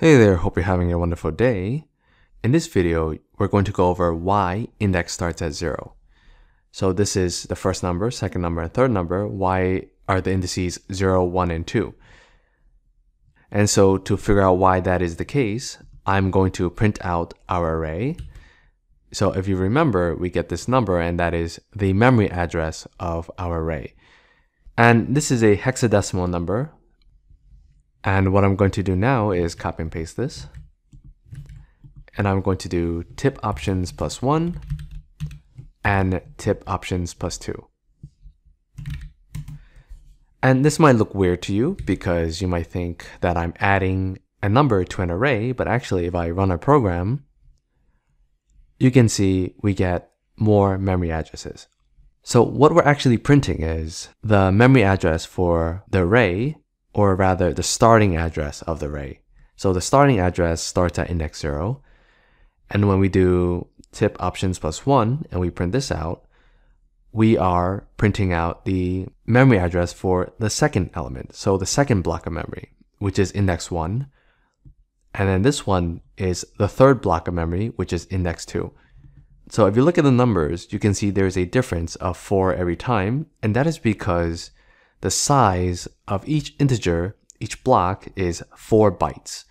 Hey there, hope you're having a wonderful day. In this video, we're going to go over why index starts at zero. So this is the first number, second number, and third number. Why are the indices 0, 1, and 2? And so to figure out why that is the case, I'm going to print out our array. So if you remember, we get this number, and that is the memory address of our array. And this is a hexadecimal number, and what I'm going to do now is copy and paste this. And I'm going to do tip options plus one and tip options plus two. And this might look weird to you because you might think that I'm adding a number to an array, but actually if I run a program, you can see we get more memory addresses. So what we're actually printing is the memory address for the array or rather the starting address of the array. So the starting address starts at index 0. And when we do tip options plus 1 and we print this out, we are printing out the memory address for the second element. So the second block of memory, which is index 1. And then this one is the third block of memory, which is index 2. So if you look at the numbers, you can see there's a difference of 4 every time. And that is because the size of each integer, each block is 4 bytes.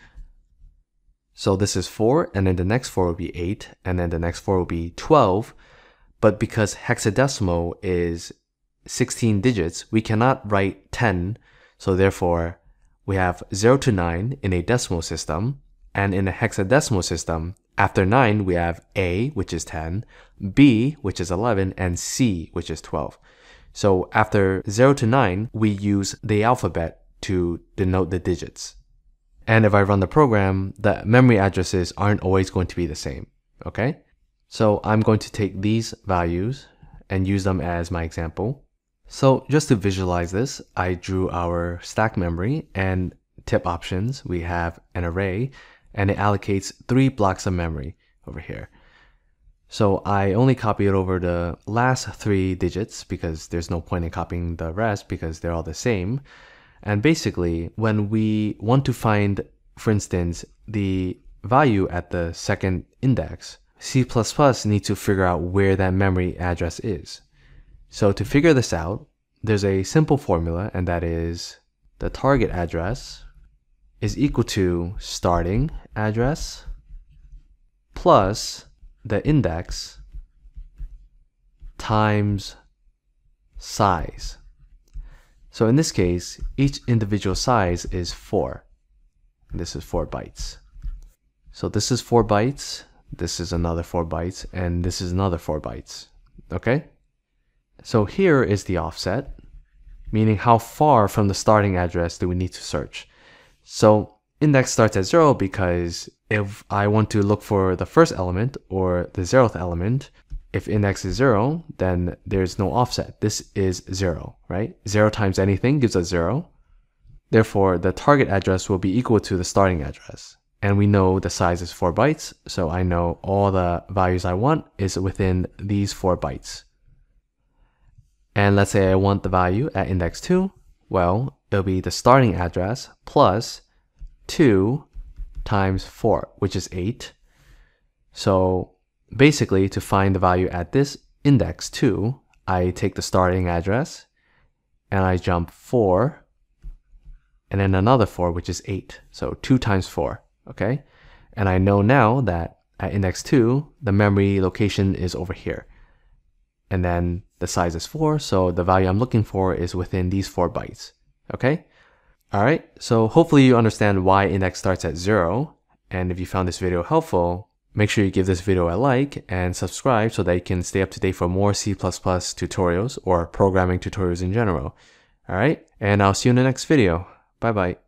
So this is 4, and then the next 4 will be 8, and then the next 4 will be 12. But because hexadecimal is 16 digits, we cannot write 10. So therefore, we have 0 to 9 in a decimal system. And in a hexadecimal system, after 9, we have A, which is 10, B, which is 11, and C, which is 12. So after 0 to 9, we use the alphabet to denote the digits. And if I run the program, the memory addresses aren't always going to be the same, okay? So I'm going to take these values and use them as my example. So just to visualize this, I drew our stack memory and tip options. We have an array and it allocates three blocks of memory over here. So I only copy it over the last three digits because there's no point in copying the rest because they're all the same. And basically, when we want to find, for instance, the value at the second index, C++ needs to figure out where that memory address is. So to figure this out, there's a simple formula, and that is the target address is equal to starting address plus the index times size. So in this case, each individual size is 4. And this is 4 bytes. So this is 4 bytes, this is another 4 bytes, and this is another 4 bytes. Okay? So here is the offset, meaning how far from the starting address do we need to search. So index starts at 0 because if I want to look for the first element or the zeroth element, if index is 0, then there's no offset. This is 0, right? 0 times anything gives us 0. Therefore, the target address will be equal to the starting address. And we know the size is 4 bytes, so I know all the values I want is within these 4 bytes. And let's say I want the value at index 2. Well, it'll be the starting address plus 2 times 4, which is 8. So basically, to find the value at this index 2, I take the starting address and I jump 4 and then another 4, which is 8. So 2 times 4, okay? And I know now that at index 2, the memory location is over here. And then the size is 4, so the value I'm looking for is within these 4 bytes, okay? Alright, so hopefully you understand why index starts at 0. And if you found this video helpful, make sure you give this video a like and subscribe so that you can stay up to date for more C++ tutorials or programming tutorials in general. Alright, and I'll see you in the next video. Bye bye.